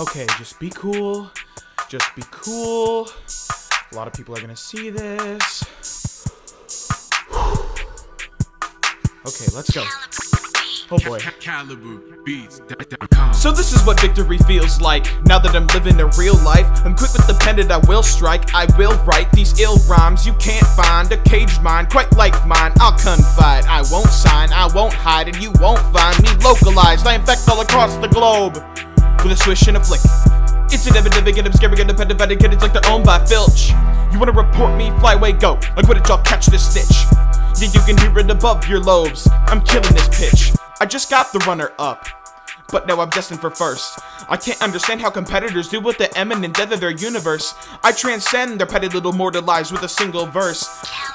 Okay, just be cool. Just be cool. A lot of people are gonna see this. Okay, let's go. Oh boy. So this is what victory feels like Now that I'm living a real life I'm quick with the pen that I will strike I will write these ill rhymes You can't find a caged mind quite like mine I'll confide, I won't sign, I won't hide And you won't find me localized I infect all across the globe With a swish and a flick It's inevitable, get them scared, get independent kids like they're owned by Filch You wanna report me, fly away, go Like quidditch y'all catch this snitch? Yeah, you can hear it above your lobes I'm killing this pitch I just got the runner up but now I'm destined for first. I can't understand how competitors do with the eminent death of their universe. I transcend their petty little mortal lives with a single verse.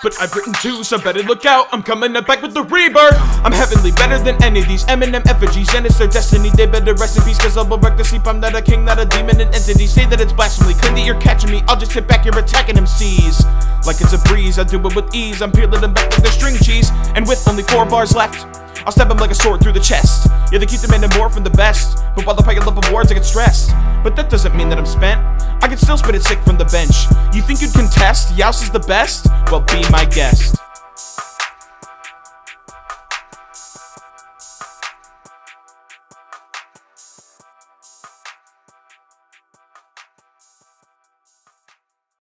But I've written two, so better look out. I'm coming up back with the rebirth. I'm heavenly, better than any of these Eminem effigies, and it's their destiny. They better peace, cause I'll break the sleep. I'm not a king, not a demon, an entity. Say that it's blasphemy, claim that you're catching me. I'll just sit back here attacking MCs. Like it's a breeze, I do it with ease. I'm peeling them back like the string cheese. And with only four bars left, I'll stab him like a sword through the chest. Yeah, they keep demanding more from the best. But while the pile up awards, I get stressed. But that doesn't mean that I'm spent. I can still spit it sick from the bench. You think you'd contest? YAOES is the best? Well, be my guest.